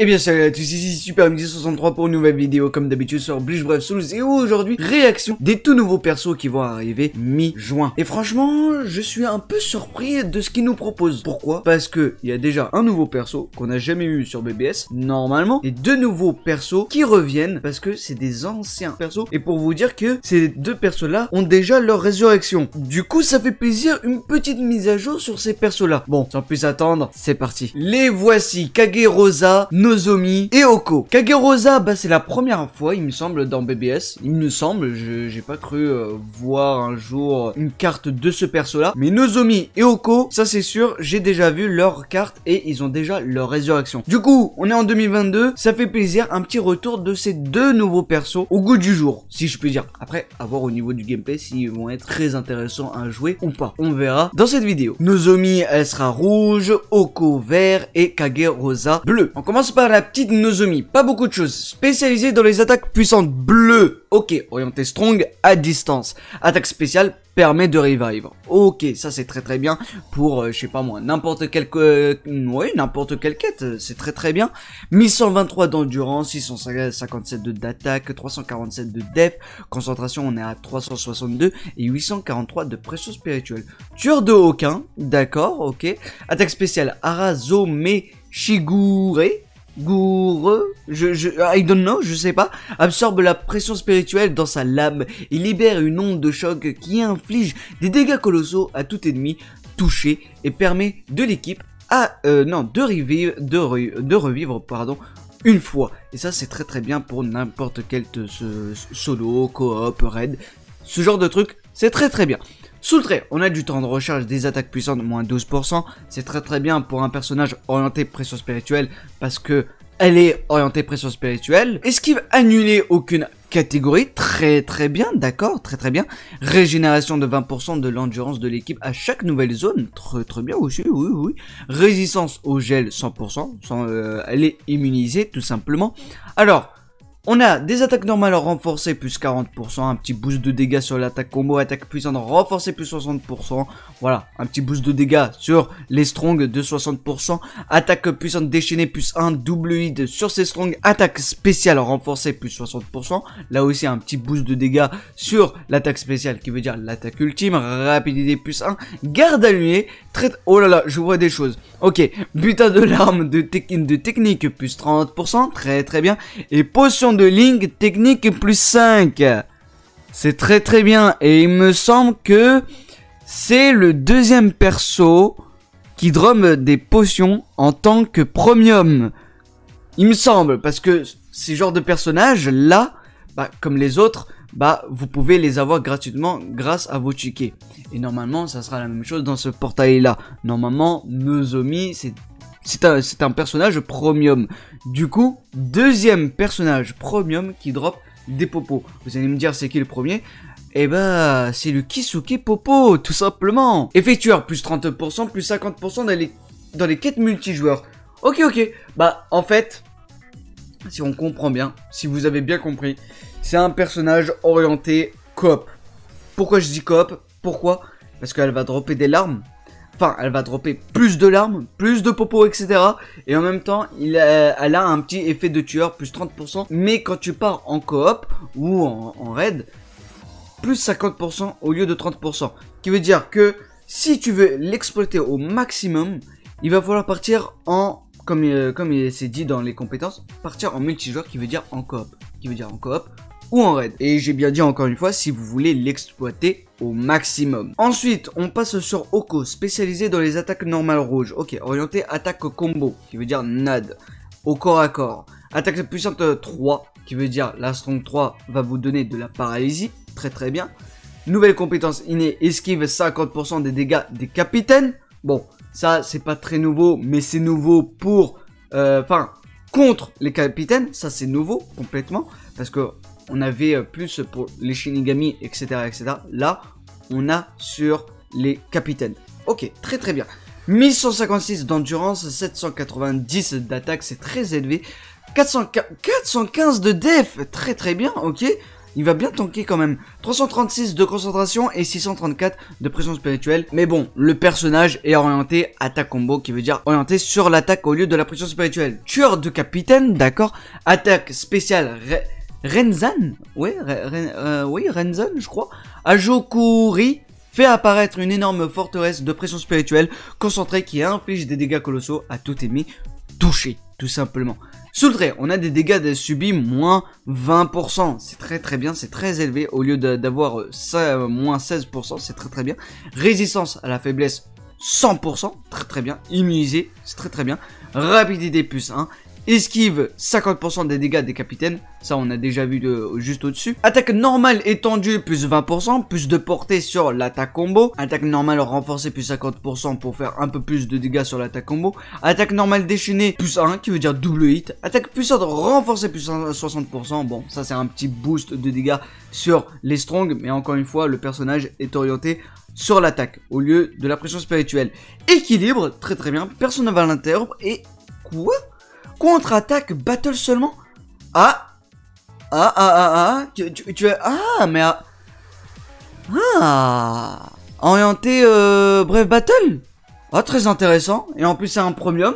Et eh bien salut à tous, ici Super 63 pour une nouvelle vidéo comme d'habitude sur Bleach Brave Souls et aujourd'hui réaction des tout nouveaux persos qui vont arriver mi-juin. Et franchement, je suis un peu surpris de ce qu'ils nous proposent. Pourquoi? Parce que il y a déjà un nouveau perso qu'on n'a jamais eu sur BBS normalement et deux nouveaux persos qui reviennent parce que c'est des anciens persos et pour vous dire que ces deux persos là ont déjà leur résurrection. Du coup, ça fait plaisir une petite mise à jour sur ces persos là. Bon, sans plus attendre, c'est parti. Les voici Kage Rosa, Nozomi et Oko. Kagerosa, bah c'est la première fois, il me semble, dans BBS. Il me semble, j'ai pas cru euh, voir un jour une carte de ce perso-là. Mais Nozomi et Oko, ça c'est sûr, j'ai déjà vu leur carte et ils ont déjà leur résurrection. Du coup, on est en 2022, ça fait plaisir, un petit retour de ces deux nouveaux persos au goût du jour, si je puis dire. Après, à voir au niveau du gameplay s'ils vont être très intéressants à jouer ou pas. On verra dans cette vidéo. Nozomi, elle sera rouge, Oko vert et Kagerosa bleu. On commence par la petite Nozomi. Pas beaucoup de choses. Spécialisée dans les attaques puissantes bleues. Ok, orienté strong à distance. Attaque spéciale permet de revive. Ok, ça c'est très très bien pour, euh, je sais pas moi, n'importe quelle... Euh, oui, n'importe quelle quête, c'est très très bien. 1123 d'endurance, 657 d'attaque, 347 de def, concentration on est à 362 et 843 de pression spirituelle. Tueur de aucun, d'accord, ok. Attaque spéciale Arazome Shigure, Goure, je, je, I don't know, je sais pas, absorbe la pression spirituelle dans sa lame et libère une onde de choc qui inflige des dégâts colossaux à tout ennemi touché et permet de l'équipe à, euh, non, de revivre, de, revivre, pardon, une fois. Et ça, c'est très très bien pour n'importe quel solo, coop, raid, ce genre de truc, c'est très très bien. Sous le trait, on a du temps de recharge des attaques puissantes, moins 12%. C'est très très bien pour un personnage orienté pression spirituelle parce que elle est orientée pression spirituelle. Esquive annulée, aucune catégorie. Très très bien, d'accord, très très bien. Régénération de 20% de l'endurance de l'équipe à chaque nouvelle zone. Très très bien aussi, oui, oui. Résistance au gel 100%. Sans, euh, elle est immunisée tout simplement. Alors, on a des attaques normales renforcées plus 40%, un petit boost de dégâts sur l'attaque combo, attaque puissante renforcée plus 60%, voilà, un petit boost de dégâts sur les strong de 60%, attaque puissante déchaînée plus 1, double hit sur ces strong, attaque spéciale renforcée plus 60%, là aussi un petit boost de dégâts sur l'attaque spéciale qui veut dire l'attaque ultime, rapidité plus 1, garde allumée, très... Oh là là, je vois des choses. Ok, butin de l'arme de, de technique plus 30%, très très bien, et potion de ligne technique plus 5. C'est très très bien. Et il me semble que c'est le deuxième perso qui drome des potions en tant que premium. Il me semble, parce que ces genres de personnages, là, bah, comme les autres, bah, vous pouvez les avoir gratuitement grâce à vos tickets. Et normalement, ça sera la même chose dans ce portail-là. Normalement, Nozomi, c'est c'est un, un, personnage premium. Du coup, deuxième personnage premium qui drop des popos. Vous allez me dire c'est qui le premier? Eh bah, c'est le Kisuke Popo, tout simplement. Effectueur, plus 30%, plus 50% dans les, dans les quêtes multijoueurs. Ok, ok. Bah, en fait, si on comprend bien, si vous avez bien compris, c'est un personnage orienté coop. Pourquoi je dis coop Pourquoi? Parce qu'elle va dropper des larmes, Enfin, elle va dropper plus de larmes, plus de popo, etc. Et en même temps, il elle a un petit effet de tueur, plus 30%. Mais quand tu pars en coop ou en, raid, plus 50% au lieu de 30%. Qui veut dire que si tu veux l'exploiter au maximum, il va falloir partir en, comme, euh, comme il s'est dit dans les compétences, partir en multijoueur qui veut dire en coop. Qui veut dire en coop ou en raid. Et j'ai bien dit encore une fois, si vous voulez l'exploiter au maximum. Ensuite, on passe sur Oko, spécialisé dans les attaques normales rouges. Ok, orienté attaque combo, qui veut dire NAD, au corps à corps. Attaque puissante 3, qui veut dire la strong 3 va vous donner de la paralysie, très très bien. Nouvelle compétence innée, esquive 50% des dégâts des capitaines. Bon, ça c'est pas très nouveau, mais c'est nouveau pour... Euh, enfin, contre les capitaines, ça c'est nouveau complètement, parce que on avait euh, plus pour les Shinigami, etc., etc. Là, on a sur les capitaines. Ok, très très bien. 1156 d'endurance, 790 d'attaque, c'est très élevé. 415 de def, très très bien, ok. il va bien tanker quand même. 336 de concentration et 634 de pression spirituelle. Mais bon, le personnage est orienté attaque combo, qui veut dire orienté sur l'attaque au lieu de la pression spirituelle. Tueur de capitaine, d'accord. Attaque spéciale Renzan, oui, euh, oui, Renzan, je crois. Ajokuri fait apparaître une énorme forteresse de pression spirituelle concentrée qui inflige des dégâts colossaux à tout ennemi touché, tout simplement. Sous on a des dégâts subis moins 20%. C'est très très bien, c'est très élevé. Au lieu d'avoir ça, moins 16%, c'est très très bien. Résistance à la faiblesse 100%, très très bien. Immunisé, c'est très très bien. Rapidité plus 1. Esquive 50% des dégâts des capitaines, ça on a déjà vu juste au-dessus. Attaque normale étendue plus 20%, plus de portée sur l'attaque combo. Attaque normale renforcée plus 50% pour faire un peu plus de dégâts sur l'attaque combo. Attaque normale déchaînée plus 1 qui veut dire double hit. Attaque puissante renforcée plus 60%, bon ça c'est un petit boost de dégâts sur les strong, mais encore une fois le personnage est orienté sur l'attaque au lieu de la pression spirituelle. Équilibre, très très bien, personne ne va l'interrompre et quoi? Contre-attaque battle seulement Ah. Ah, ah, ah, ah tu, tu, Ah, mais... Ah, ah. Orienté euh, Bref Battle. Ah, très intéressant. Et en plus, c'est un premium.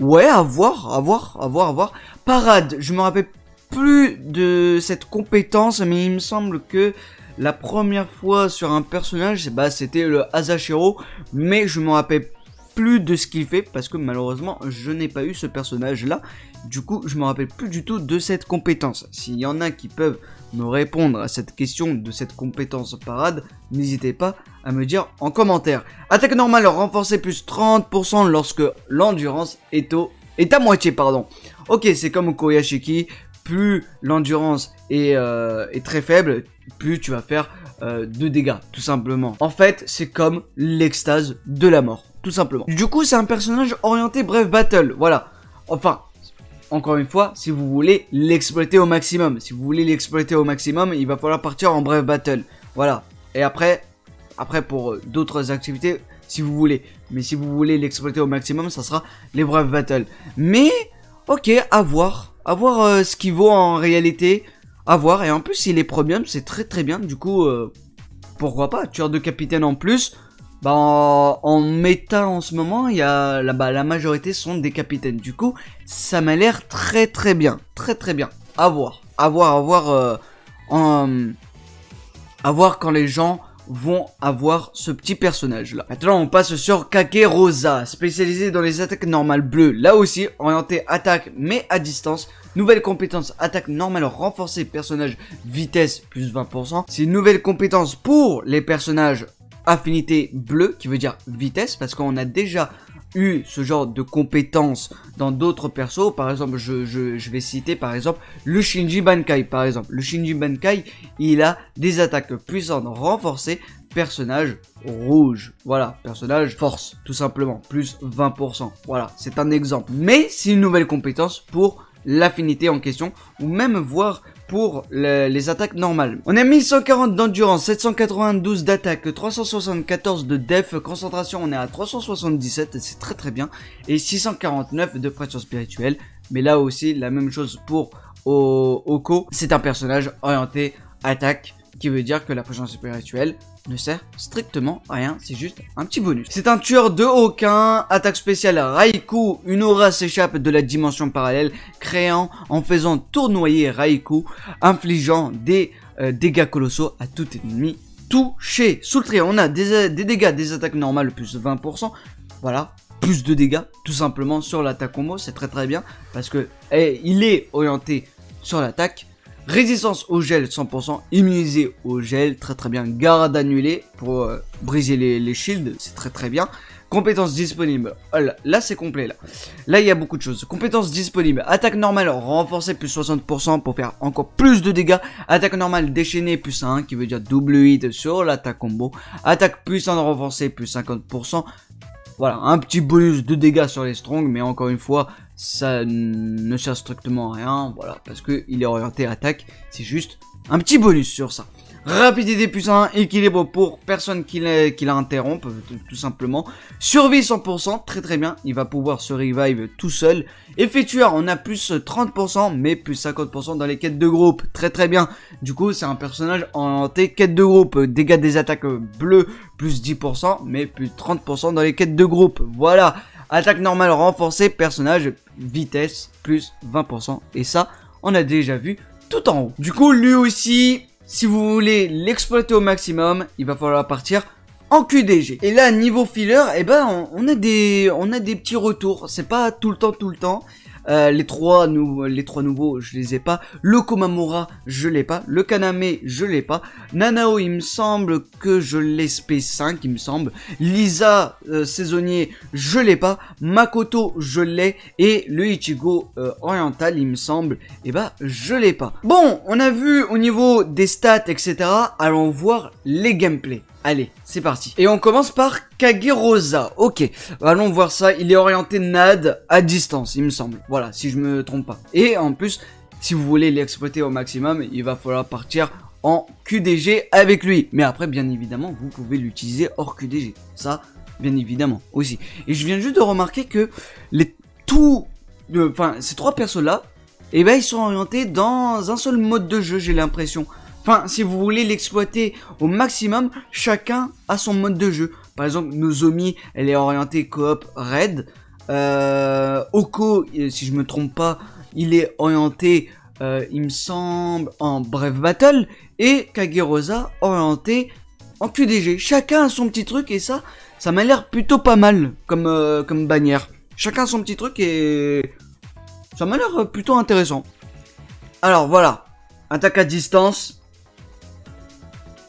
Ouais, à voir, à voir, à voir, à voir. Parade, je me rappelle plus de cette compétence, mais il me semble que la première fois sur un personnage, bah, c'était le Asashiro, mais je me rappelle plus de ce qu'il fait parce que malheureusement je n'ai pas eu ce personnage là. Du coup je me rappelle plus du tout de cette compétence. S'il y en a qui peuvent me répondre à cette question de cette compétence parade, n'hésitez pas à me dire en commentaire. Attaque normale renforcée plus 30% lorsque l'endurance est au est à moitié pardon. Ok c'est comme Koyashiki, plus l'endurance euh, est très faible, plus tu vas faire euh, de dégâts, tout simplement. En fait, c'est comme l'extase de la mort tout simplement. Du coup, c'est un personnage orienté bref battle, voilà. Enfin, encore une fois, si vous voulez l'exploiter au maximum, si vous voulez l'exploiter au maximum, il va falloir partir en bref battle, voilà. Et après, après pour euh, d'autres activités, si vous voulez. Mais si vous voulez l'exploiter au maximum, ça sera les bref battle. Mais, ok, à voir, à voir euh, ce qu'il vaut en réalité, à voir. Et en plus, il est premium, c'est très très bien. Du coup, euh, pourquoi pas, tueur de capitaine en plus. Bah, en, méta en ce moment, il y a là la majorité sont des capitaines. Du coup, ça m'a l'air très très bien, très très bien. À voir, à voir, à voir, euh, en, à voir quand les gens vont avoir ce petit personnage là. Maintenant on passe sur Kake Rosa, spécialisé dans les attaques normales bleues, là aussi orienté attaque mais à distance. Nouvelle compétence attaque normale renforcée personnage vitesse plus 20%. C'est une nouvelle compétence pour les personnages affinité bleue, qui veut dire vitesse, parce qu'on a déjà eu ce genre de compétences dans d'autres persos. Par exemple, je, je, vais citer par exemple le Shinji Bankai. Par exemple, le Shinji Bankai, il a des attaques puissantes renforcées, personnage rouge. Voilà, personnage force, tout simplement, plus 20%. Voilà, c'est un exemple. Mais c'est une nouvelle compétence pour l'affinité en question, ou même voir pour les, attaques normales. On a 1140 d'endurance, 792 d'attaque, 374 de def, concentration on est à 377, c'est très très bien, et 649 de pression spirituelle, mais là aussi la même chose pour Oko, c'est un personnage orienté attaque, qui veut dire que la pression spirituelle ne sert strictement à rien, c'est juste un petit bonus. C'est un tueur de aucun, attaque spéciale Raikou, une aura s'échappe de la dimension parallèle, créant en faisant tournoyer Raikou, infligeant des euh, dégâts colossaux à tout ennemi touché. Sous le trait, on a des, dégâts, des attaques normales plus 20%, voilà, plus de dégâts, tout simplement sur l'attaque combo, c'est très très bien, parce que eh, il est orienté sur l'attaque, Résistance au gel 100%, immunisé au gel, très très bien. Garde annulée pour euh, briser les, shields, c'est très très bien. Compétences disponibles, oh là, c'est complet là. Là il y a beaucoup de choses. Compétences disponibles, attaque normale renforcée plus 60% pour faire encore plus de dégâts. Attaque normale déchaînée plus 1 qui veut dire double hit sur l'attaque combo. Attaque puissante renforcée plus 50%. Voilà, un petit bonus de dégâts sur les strong, mais encore une fois, ça ne sert strictement à rien, voilà, parce qu'il est orienté attaque, c'est juste un petit bonus sur ça. rapidité plus 1, équilibre pour personne qui l'interrompe, tout simplement. Survie 100%, très très bien, il va pouvoir se revive tout seul. Effet tueur, on a plus 30%, mais plus 50% dans les quêtes de groupe, très très bien. Du coup, c'est un personnage orienté quête de groupe, dégâts des attaques bleues, plus 10%, mais plus 30% dans les quêtes de groupe, voilà. Attaque normale renforcée, personnage, vitesse, plus 20%, et ça, on a déjà vu tout en haut. Du coup, lui aussi, si vous voulez l'exploiter au maximum, il va falloir partir en QDG. Et là, niveau filler, eh ben, on, a des, on a des petits retours. C'est pas tout le temps, tout le temps. Euh, les trois nouveaux, je les ai pas. Le Komamura, je l'ai pas. Le Kaname, je l'ai pas. Nanao, il me semble que je l'ai SP5, il me semble. Lisa, euh, saisonnier, je l'ai pas. Makoto, je l'ai. Et le Ichigo euh, oriental, il me semble, eh bah, je l'ai pas. Bon, on a vu au niveau des stats, etc. Allons voir les gameplays. Allez, c'est parti. Et on commence par Kagerosa. Ok, allons voir ça. Il est orienté NAD à distance, il me semble. Voilà, si je me trompe pas. Et en plus, si vous voulez l'exploiter au maximum, il va falloir partir en QDG avec lui. Mais après, bien évidemment, vous pouvez l'utiliser hors QDG. Ça, bien évidemment, aussi. Et je viens juste de remarquer que les tous... Enfin, ces trois persos-là, eh ben, ils sont orientés dans un seul mode de jeu, j'ai l'impression. Enfin, si vous voulez l'exploiter au maximum, chacun a son mode de jeu. Par exemple, Nozomi, elle est orientée coop raid. Euh, Oko, si je me trompe pas, il est orienté, euh, il me semble, en bref battle. Et Kagerosa, orienté en QDG. Chacun a son petit truc et ça, ça m'a l'air plutôt pas mal comme, euh, comme bannière. Chacun a son petit truc et ça m'a l'air plutôt intéressant. Alors voilà, attaque à distance,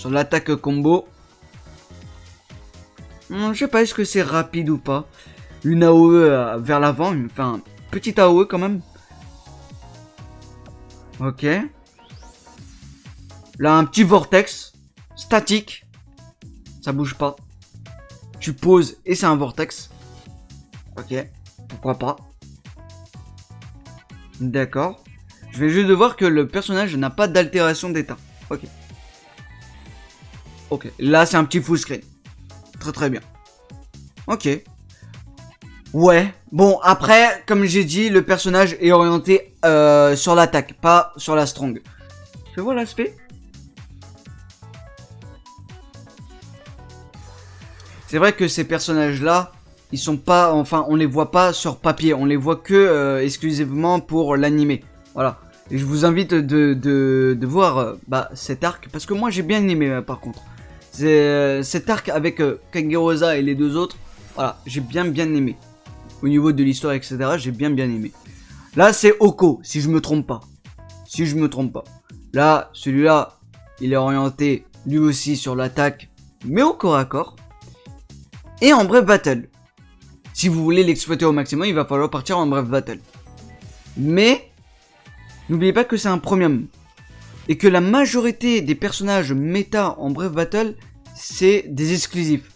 sur l'attaque combo. Hmm, je sais pas, est-ce que c'est rapide ou pas. Une AOE euh, vers l'avant, enfin, petite AOE quand même. Ok. Là, un petit vortex. Statique. Ça bouge pas. Tu poses et c'est un vortex. Ok. Pourquoi pas. D'accord. Je vais juste voir que le personnage n'a pas d'altération d'état. Ok. Ok, là c'est un petit full screen. Très très bien. Ok. Ouais. Bon, après, comme j'ai dit, le personnage est orienté euh, sur l'attaque, pas sur la strong. Tu vois l'aspect? C'est vrai que ces personnages-là, ils sont pas, enfin, on les voit pas sur papier, on les voit que euh, exclusivement pour l'animer. Voilà. Et je vous invite de, de, voir euh, bah, cet arc, parce que moi j'ai bien aimé par contre. Euh, cet arc avec euh, et les deux autres, voilà, j'ai bien bien aimé. Au niveau de l'histoire, etc., j'ai bien bien aimé. Là, c'est Oko, si je me trompe pas. Si je me trompe pas. Là, celui-là, il est orienté lui aussi sur l'attaque, mais au corps à corps. Et en bref battle. Si vous voulez l'exploiter au maximum, il va falloir partir en bref battle. Mais, n'oubliez pas que c'est un premium et que la majorité des personnages méta en Bref Battle, c'est des exclusifs.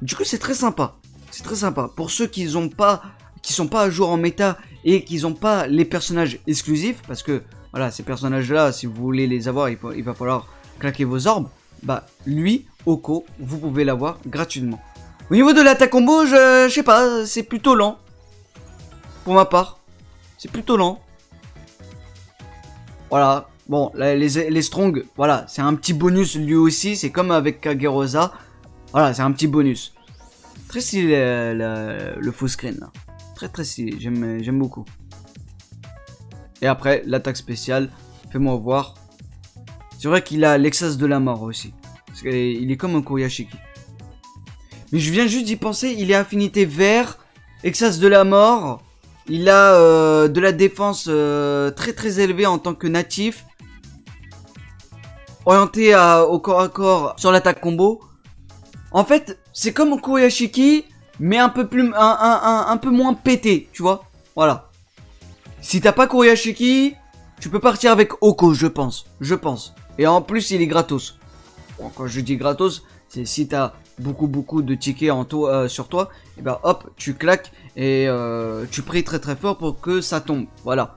Du coup, c'est très sympa. C'est très sympa. Pour ceux qui n'ont pas, qui sont pas à jour en méta et qui n'ont pas les personnages exclusifs, parce que voilà, ces personnages-là, si vous voulez les avoir, il, il va falloir claquer vos orbes. Bah, lui, Oko, vous pouvez l'avoir gratuitement. Au niveau de l'attaque combo, je, je sais pas, c'est plutôt lent. Pour ma part, c'est plutôt lent. Voilà, Bon, les, strong, voilà, c'est un petit bonus lui aussi, c'est comme avec Kagerosa. Voilà, c'est un petit bonus. Très stylé le, le, full screen là. Très très stylé, j'aime beaucoup. Et après, l'attaque spéciale, fais-moi voir. C'est vrai qu'il a l'exas de la mort aussi. Parce qu'il est comme un Koyashiki. Mais je viens juste d'y penser, il est affinité vert, exas de la mort. Il a euh, de la défense euh, très très élevée en tant que natif orienté au corps à corps sur l'attaque combo. En fait, c'est comme Koyashiki, mais un peu plus, un, peu moins pété, tu vois. Voilà. Si t'as pas Koyashiki, tu peux partir avec Oko, je pense. Je pense. Et en plus, il est gratos. Quand je dis gratos, c'est si t'as beaucoup beaucoup de tickets en euh, sur toi, et ben hop, tu claques et euh, tu pries très très fort pour que ça tombe. Voilà.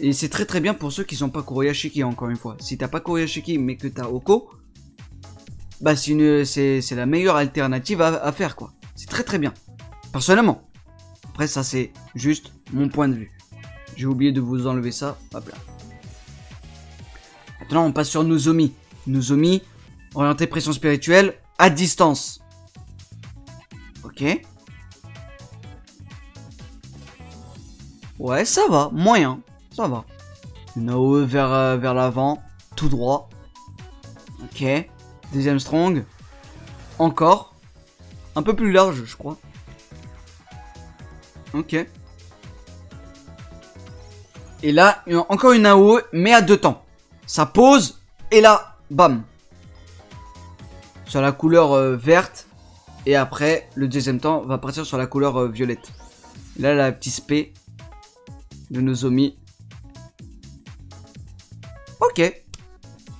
Et c'est très très bien pour ceux qui sont pas Kuroyashiki, encore une fois. Si t'as pas Kuroyashiki, mais que t'as Oko, bah c'est la meilleure alternative à, faire, quoi. C'est très très bien. Personnellement. Après, ça c'est juste mon point de vue. J'ai oublié de vous enlever ça. Hop là. Maintenant, on passe sur Nozomi. Nozomi, orienté pression spirituelle, à distance. Ok. Ouais, ça va, moyen, ça va. Une AOE vers, euh, vers l'avant, tout droit. Ok. Deuxième strong. Encore. Un peu plus large, je crois. Ok. Et là, encore une AOE, mais à deux temps. Ça pose, et là, bam. Sur la couleur euh, verte. Et après, le deuxième temps va partir sur la couleur euh, violette. Là, la petite spé de Nozomi. Ok.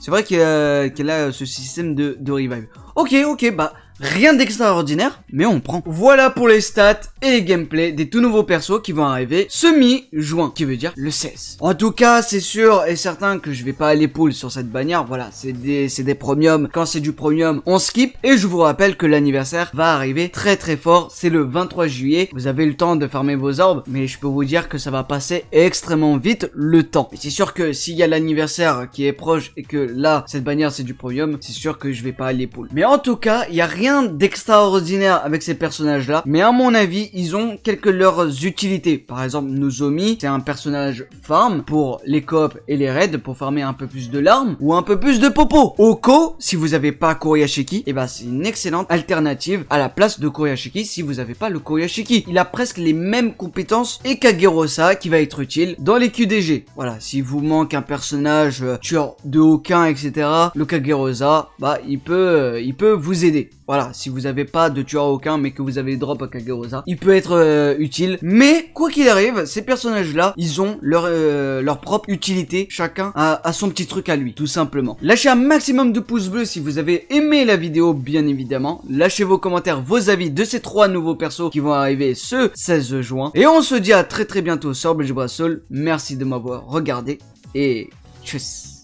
C'est vrai qu'il y, a ce système de, de revive. Ok, ok, bah Rien d'extraordinaire, mais on prend. Voilà pour les stats et les gameplays des tout nouveaux persos qui vont arriver ce mi-juin, qui veut dire le 16. En tout cas, c'est sûr et certain que je vais pas aller pool sur cette bannière, voilà, c'est des, des premiums. Quand c'est du premium, on skip. Et je vous rappelle que l'anniversaire va arriver très très fort, c'est le 23 juillet. Vous avez le temps de farmer vos orbes, mais je peux vous dire que ça va passer extrêmement vite le temps. Et c'est sûr que s'il y a l'anniversaire qui est proche et que là, cette bannière c'est du premium, c'est sûr que je vais pas aller pool. Mais en tout cas, il y a rien d'extraordinaire avec ces personnages-là, mais à mon avis, ils ont quelques leurs utilités. Par exemple, Nozomi, c'est un personnage farm pour les coops et les raids pour farmer un peu plus de larmes ou un peu plus de popo. Oko, si vous avez pas Koryashiki, et eh ben c'est une excellente alternative à la place de Koryashiki si vous avez pas le Koryashiki. Il a presque les mêmes compétences et Kagerosa qui va être utile dans les QDG. Voilà, si vous manque un personnage euh, tueur de aucun, etc., le Kagerosa, bah il peut, euh, il peut vous aider. Voilà, si vous n'avez pas de tueur aucun mais que vous avez drop à Kagerosa, il peut être euh, utile. Mais quoi qu'il arrive, ces personnages-là, ils ont leur, euh, propre utilité. Chacun a, son petit truc à lui, tout simplement. Lâchez un maximum de pouces bleus si vous avez aimé la vidéo, bien évidemment. Lâchez vos commentaires, vos avis de ces trois nouveaux persos qui vont arriver ce 16 juin. Et on se dit à très très bientôt sur Brassol. Merci de m'avoir regardé et tchuss